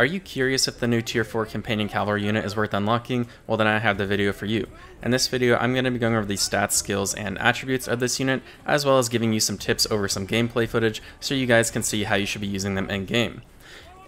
are you curious if the new tier 4 companion cavalry unit is worth unlocking? Well then I have the video for you. In this video I'm going to be going over the stats, skills, and attributes of this unit, as well as giving you some tips over some gameplay footage so you guys can see how you should be using them in game.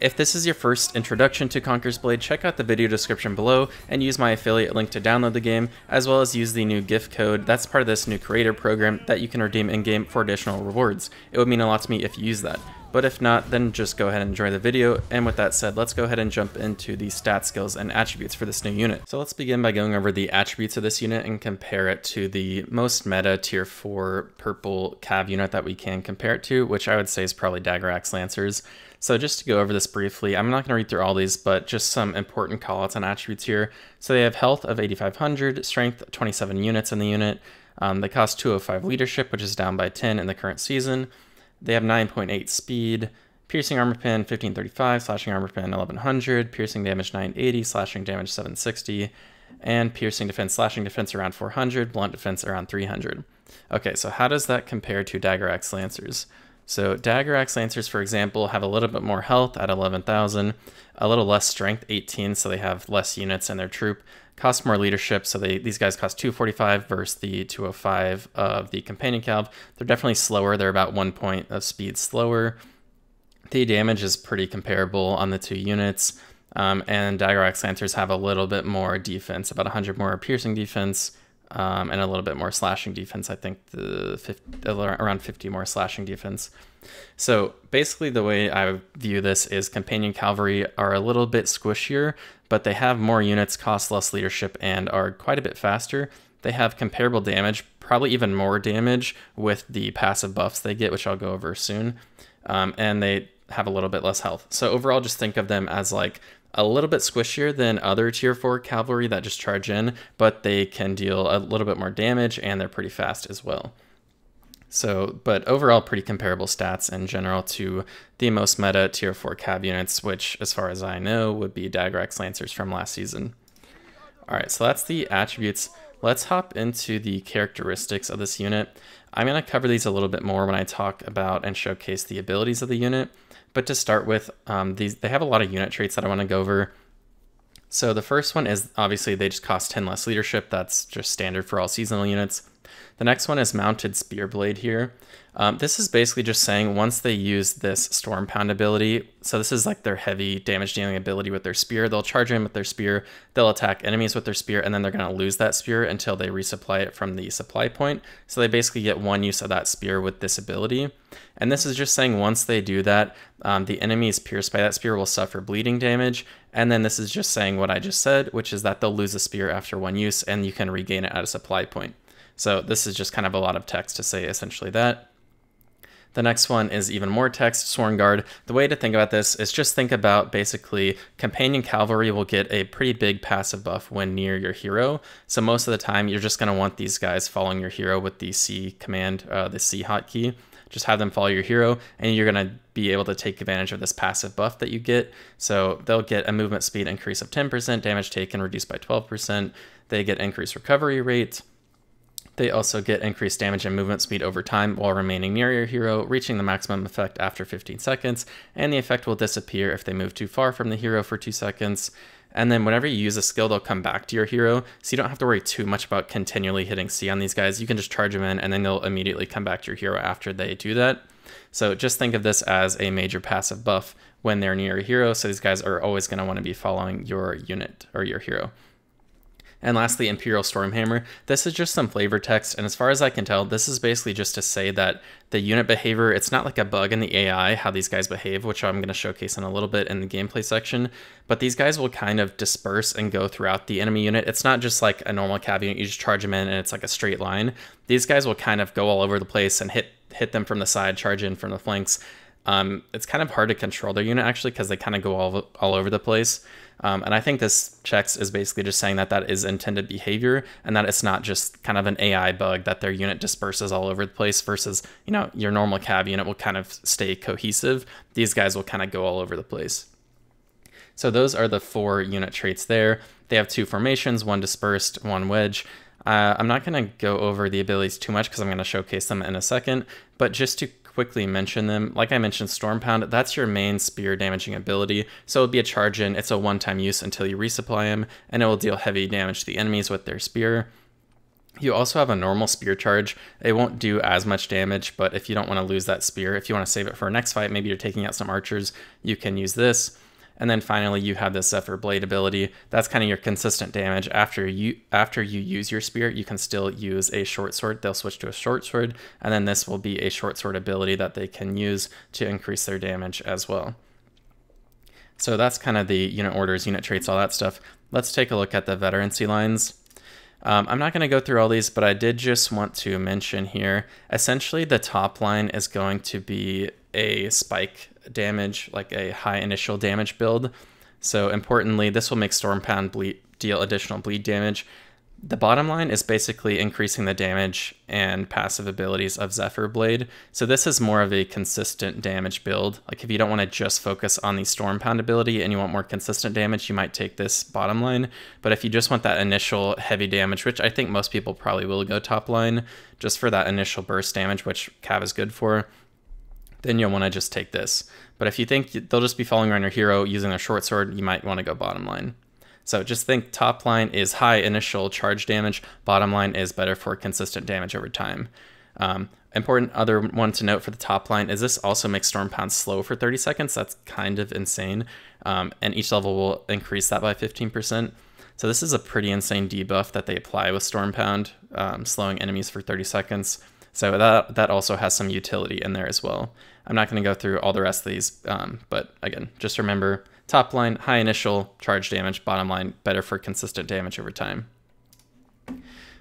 If this is your first introduction to Conqueror's Blade, check out the video description below and use my affiliate link to download the game, as well as use the new gift code that's part of this new creator program that you can redeem in-game for additional rewards. It would mean a lot to me if you use that. But if not, then just go ahead and enjoy the video. And with that said, let's go ahead and jump into the stat skills and attributes for this new unit. So let's begin by going over the attributes of this unit and compare it to the most meta tier 4 purple cav unit that we can compare it to, which I would say is probably Dagger Axe Lancers. So just to go over this briefly, I'm not going to read through all these, but just some important callouts on attributes here. So they have health of 8500, strength 27 units in the unit. Um, they cost 205 leadership, which is down by 10 in the current season. They have 9.8 speed, piercing armor pen 1535, slashing armor pen 1100, piercing damage 980, slashing damage 760, and piercing defense, slashing defense around 400, blunt defense around 300. Okay, so how does that compare to Dagger Axe Lancers? So Dagger Axe Lancers, for example, have a little bit more health at 11,000, a little less strength, 18, so they have less units in their troop, cost more leadership, so they these guys cost 245 versus the 205 of the Companion Cav. They're definitely slower, they're about one point of speed slower. The damage is pretty comparable on the two units, um, and Dagger Axe Lancers have a little bit more defense, about 100 more piercing defense, um, and a little bit more slashing defense. I think the 50, around 50 more slashing defense. So basically, the way I view this is companion cavalry are a little bit squishier, but they have more units, cost less leadership, and are quite a bit faster. They have comparable damage, probably even more damage with the passive buffs they get, which I'll go over soon. Um, and they have a little bit less health. So overall, just think of them as like a little bit squishier than other tier 4 cavalry that just charge in, but they can deal a little bit more damage and they're pretty fast as well. So, but overall, pretty comparable stats in general to the most meta tier 4 cav units, which, as far as I know, would be Dagger Axe Lancers from last season. Alright, so that's the attributes. Let's hop into the characteristics of this unit. I'm going to cover these a little bit more when I talk about and showcase the abilities of the unit. But to start with, um, these they have a lot of unit traits that I want to go over. So the first one is obviously they just cost 10 less leadership. That's just standard for all seasonal units. The next one is Mounted Spear Blade here. Um, this is basically just saying once they use this Storm Pound ability, so this is like their heavy damage dealing ability with their spear, they'll charge in with their spear, they'll attack enemies with their spear, and then they're going to lose that spear until they resupply it from the supply point. So they basically get one use of that spear with this ability. And this is just saying once they do that, um, the enemies pierced by that spear will suffer bleeding damage. And then this is just saying what I just said, which is that they'll lose a spear after one use and you can regain it at a supply point. So this is just kind of a lot of text to say essentially that. The next one is even more text, Sworn Guard. The way to think about this is just think about basically Companion Cavalry will get a pretty big passive buff when near your hero. So most of the time you're just going to want these guys following your hero with the C command, uh, the C hotkey. Just have them follow your hero and you're going to be able to take advantage of this passive buff that you get. So they'll get a movement speed increase of 10%, damage taken reduced by 12%. They get increased recovery rate they also get increased damage and movement speed over time while remaining near your hero, reaching the maximum effect after 15 seconds, and the effect will disappear if they move too far from the hero for 2 seconds. And then whenever you use a skill, they'll come back to your hero, so you don't have to worry too much about continually hitting C on these guys. You can just charge them in, and then they'll immediately come back to your hero after they do that. So just think of this as a major passive buff when they're near a hero, so these guys are always going to want to be following your unit or your hero. And lastly, Imperial Stormhammer. This is just some flavor text, and as far as I can tell, this is basically just to say that the unit behavior, it's not like a bug in the AI, how these guys behave, which I'm going to showcase in a little bit in the gameplay section, but these guys will kind of disperse and go throughout the enemy unit. It's not just like a normal cav unit, you just charge them in and it's like a straight line. These guys will kind of go all over the place and hit hit them from the side, charge in from the flanks. Um, it's kind of hard to control their unit actually because they kind of go all, all over the place. Um, and I think this checks is basically just saying that that is intended behavior and that it's not just kind of an AI bug that their unit disperses all over the place versus, you know, your normal cav unit will kind of stay cohesive. These guys will kind of go all over the place. So those are the four unit traits there. They have two formations, one dispersed, one wedge. Uh, I'm not going to go over the abilities too much because I'm going to showcase them in a second, but just to quickly mention them. Like I mentioned, Storm Pound, that's your main spear damaging ability. So it'll be a charge in, it's a one-time use until you resupply him, and it will deal heavy damage to the enemies with their spear. You also have a normal spear charge. It won't do as much damage, but if you don't want to lose that spear, if you want to save it for a next fight, maybe you're taking out some archers, you can use this. And then finally, you have the Zephyr Blade ability. That's kind of your consistent damage. After you after you use your spear, you can still use a short sword. They'll switch to a short sword, and then this will be a short sword ability that they can use to increase their damage as well. So that's kind of the unit orders, unit traits, all that stuff. Let's take a look at the veterancy lines. Um, I'm not going to go through all these, but I did just want to mention here, essentially the top line is going to be a spike damage, like a high initial damage build. So importantly, this will make Stormpound bleed, deal additional bleed damage. The bottom line is basically increasing the damage and passive abilities of Zephyr Blade. So this is more of a consistent damage build. Like if you don't want to just focus on the Storm Pound ability and you want more consistent damage, you might take this bottom line. But if you just want that initial heavy damage, which I think most people probably will go top line, just for that initial burst damage, which Cav is good for, then you'll want to just take this. But if you think they'll just be following around your hero using a short sword, you might want to go bottom line. So just think top line is high initial charge damage, bottom line is better for consistent damage over time. Um, important other one to note for the top line is this also makes Storm Pound slow for 30 seconds. That's kind of insane. Um, and each level will increase that by 15%. So this is a pretty insane debuff that they apply with Storm Pound, um, slowing enemies for 30 seconds. So that, that also has some utility in there as well. I'm not going to go through all the rest of these, um, but again, just remember Top line, high initial charge damage. Bottom line, better for consistent damage over time.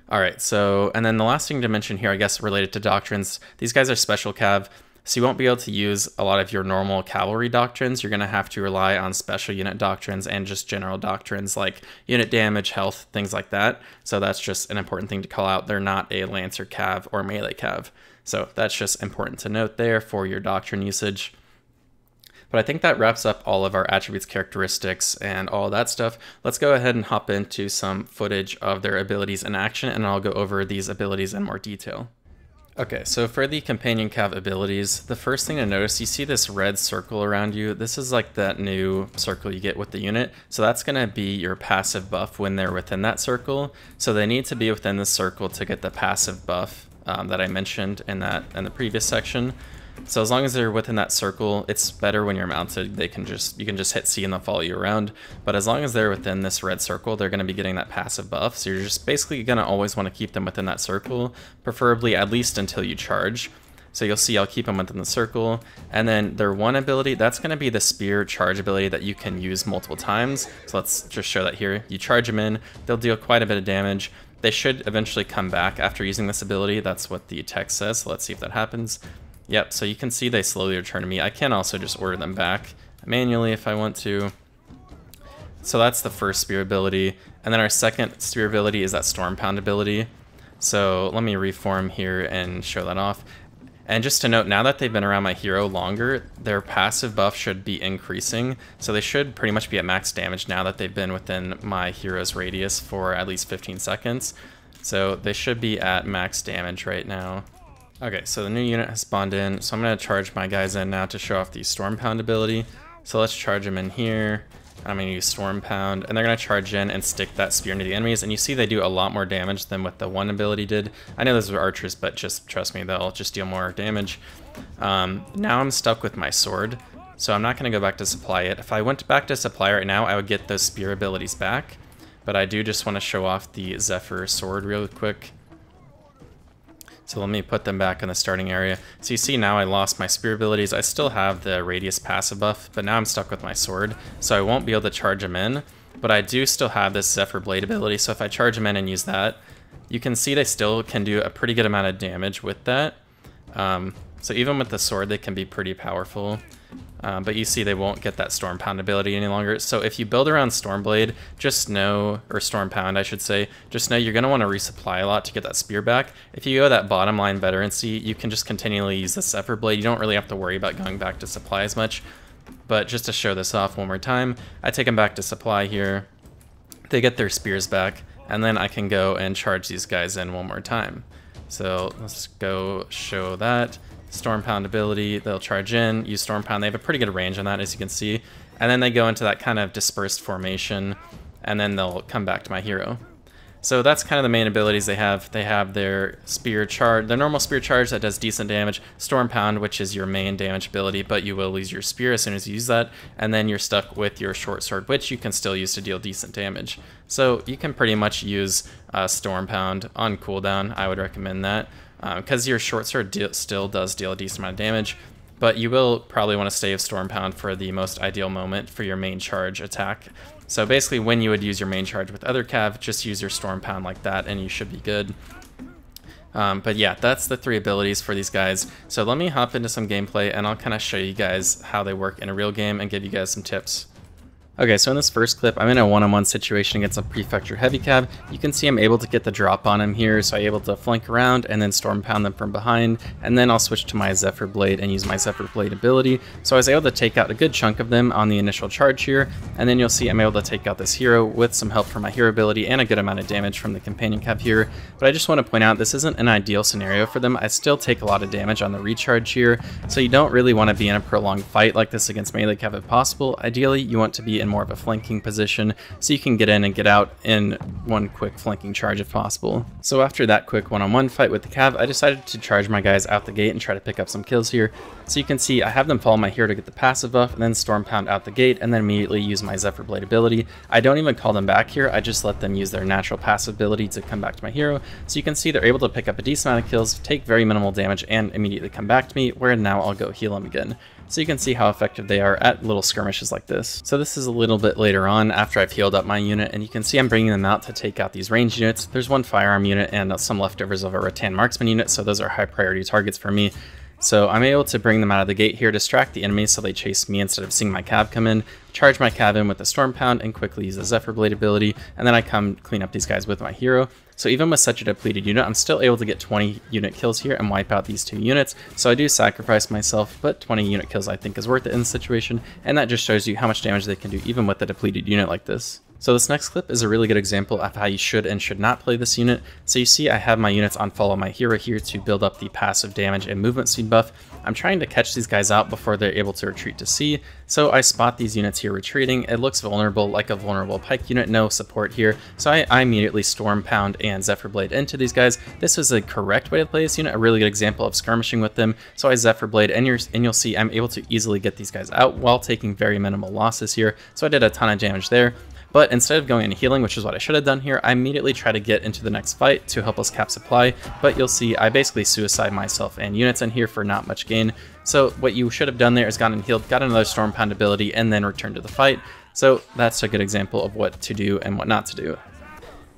All right, so, and then the last thing to mention here, I guess, related to doctrines, these guys are special cav, so you won't be able to use a lot of your normal cavalry doctrines. You're going to have to rely on special unit doctrines and just general doctrines like unit damage, health, things like that. So that's just an important thing to call out. They're not a Lancer cav or melee cav. So that's just important to note there for your doctrine usage. But I think that wraps up all of our attributes, characteristics, and all that stuff. Let's go ahead and hop into some footage of their abilities in action, and I'll go over these abilities in more detail. Okay, so for the companion cav abilities, the first thing to notice, you see this red circle around you. This is like that new circle you get with the unit. So that's gonna be your passive buff when they're within that circle. So they need to be within the circle to get the passive buff um, that I mentioned in that in the previous section. So as long as they're within that circle, it's better when you're mounted. They can just you can just hit C and they'll follow you around. But as long as they're within this red circle, they're going to be getting that passive buff. So you're just basically going to always want to keep them within that circle, preferably at least until you charge. So you'll see I'll keep them within the circle. And then their one ability, that's going to be the spear charge ability that you can use multiple times. So let's just show that here. You charge them in, they'll deal quite a bit of damage. They should eventually come back after using this ability. That's what the text says. So let's see if that happens. Yep, so you can see they slowly return to me. I can also just order them back manually if I want to. So that's the first spear ability. And then our second spear ability is that Storm Pound ability. So let me reform here and show that off. And just to note, now that they've been around my hero longer, their passive buff should be increasing. So they should pretty much be at max damage now that they've been within my hero's radius for at least 15 seconds. So they should be at max damage right now. Okay, so the new unit has spawned in, so I'm going to charge my guys in now to show off the Storm Pound ability. So let's charge them in here. I'm going to use Storm Pound, and they're going to charge in and stick that spear into the enemies, and you see they do a lot more damage than what the one ability did. I know those are archers, but just trust me, they'll just deal more damage. Um, now I'm stuck with my sword, so I'm not going to go back to supply it. If I went back to supply right now, I would get those spear abilities back, but I do just want to show off the Zephyr sword real quick. So let me put them back in the starting area. So you see now I lost my spear abilities. I still have the radius passive buff, but now I'm stuck with my sword. So I won't be able to charge them in, but I do still have this Zephyr Blade ability. So if I charge them in and use that, you can see they still can do a pretty good amount of damage with that. Um, so even with the sword, they can be pretty powerful. Um, but you see they won't get that Storm Pound ability any longer. So if you build around Stormblade, just know, or Storm Pound I should say, just know you're going to want to resupply a lot to get that spear back. If you go that bottom line veterancy, you can just continually use the Zephyr Blade. You don't really have to worry about going back to supply as much. But just to show this off one more time, I take them back to supply here. They get their spears back, and then I can go and charge these guys in one more time. So let's go show that. Storm Pound ability, they'll charge in, use Storm Pound. They have a pretty good range on that, as you can see. And then they go into that kind of dispersed formation, and then they'll come back to my hero. So that's kind of the main abilities they have. They have their spear charge, their normal spear charge that does decent damage, storm pound, which is your main damage ability, but you will lose your spear as soon as you use that, and then you're stuck with your short sword, which you can still use to deal decent damage. So you can pretty much use uh, storm pound on cooldown. I would recommend that because um, your short sword still does deal a decent amount of damage, but you will probably want to save storm pound for the most ideal moment for your main charge attack. So basically when you would use your main charge with other cav, just use your Storm Pound like that and you should be good. Um, but yeah, that's the three abilities for these guys. So let me hop into some gameplay and I'll kind of show you guys how they work in a real game and give you guys some tips. Okay, so in this first clip, I'm in a one-on-one -on -one situation against a Prefecture Heavy Cav. You can see I'm able to get the drop on him here, so I'm able to flank around and then Storm Pound them from behind, and then I'll switch to my Zephyr Blade and use my Zephyr Blade ability. So I was able to take out a good chunk of them on the initial charge here, and then you'll see I'm able to take out this hero with some help from my hero ability and a good amount of damage from the Companion Cav here. But I just want to point out this isn't an ideal scenario for them. I still take a lot of damage on the recharge here, so you don't really want to be in a prolonged fight like this against melee Cav if possible. Ideally, you want to be in more of a flanking position so you can get in and get out in one quick flanking charge if possible. So after that quick one-on-one -on -one fight with the Cav, I decided to charge my guys out the gate and try to pick up some kills here. So you can see I have them follow my hero to get the passive buff and then Storm Pound out the gate and then immediately use my Zephyr Blade ability. I don't even call them back here, I just let them use their natural passive ability to come back to my hero. So you can see they're able to pick up a decent amount of kills, take very minimal damage, and immediately come back to me, where now I'll go heal them again so you can see how effective they are at little skirmishes like this. So this is a little bit later on after I've healed up my unit, and you can see I'm bringing them out to take out these range units. There's one firearm unit and some leftovers of a rattan marksman unit, so those are high priority targets for me. So I'm able to bring them out of the gate here, distract the enemy so they chase me instead of seeing my cav come in, charge my cav in with the Storm Pound, and quickly use the Zephyr Blade ability, and then I come clean up these guys with my hero. So even with such a depleted unit, I'm still able to get 20 unit kills here and wipe out these two units. So I do sacrifice myself, but 20 unit kills I think is worth it in this situation, and that just shows you how much damage they can do even with a depleted unit like this. So this next clip is a really good example of how you should and should not play this unit. So you see I have my units on follow my hero here to build up the passive damage and movement speed buff. I'm trying to catch these guys out before they're able to retreat to C, so I spot these units here retreating. It looks vulnerable like a vulnerable pike unit, no support here, so I, I immediately Storm Pound and Zephyr Blade into these guys. This is a correct way to play this unit, a really good example of skirmishing with them. So I Zephyr Blade, and, and you'll see I'm able to easily get these guys out while taking very minimal losses here, so I did a ton of damage there. But instead of going into healing, which is what I should have done here, I immediately try to get into the next fight to help us cap supply, but you'll see I basically suicide myself and units in here for not much gain. So what you should have done there is gone and healed, got another Storm Pound ability, and then returned to the fight. So that's a good example of what to do and what not to do.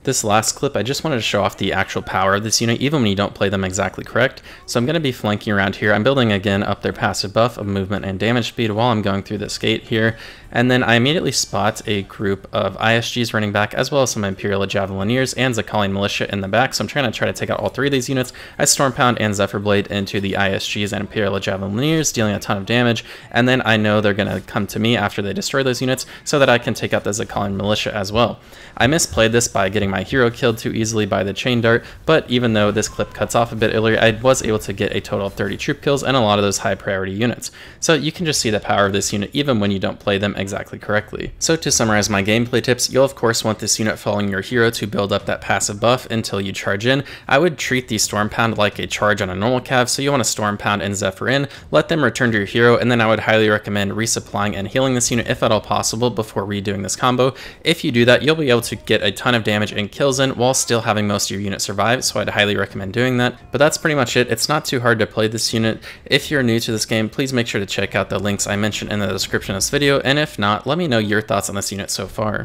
This last clip, I just wanted to show off the actual power of this unit, even when you don't play them exactly correct. So I'm going to be flanking around here. I'm building again up their passive buff of movement and damage speed while I'm going through this gate here. And then I immediately spot a group of ISGs running back, as well as some Imperial Javelineers and Zykalian Militia in the back. So I'm trying to try to take out all three of these units. I Storm Pound and Zephyr Blade into the ISGs and Imperial Javelineers, dealing a ton of damage. And then I know they're going to come to me after they destroy those units so that I can take out the Zykalian Militia as well. I misplayed this by getting my hero killed too easily by the chain dart, but even though this clip cuts off a bit earlier, I was able to get a total of 30 troop kills and a lot of those high priority units. So you can just see the power of this unit even when you don't play them exactly correctly. So to summarize my gameplay tips, you'll of course want this unit following your hero to build up that passive buff until you charge in. I would treat the Storm Pound like a charge on a normal cav, so you want to Storm Pound and Zephyr in, let them return to your hero, and then I would highly recommend resupplying and healing this unit if at all possible before redoing this combo. If you do that, you'll be able to get a ton of damage and kills in while still having most of your unit survive, so I'd highly recommend doing that. But that's pretty much it. It's not too hard to play this unit. If you're new to this game, please make sure to check out the links I mentioned in the description of this video, and if not, let me know your thoughts on this unit so far.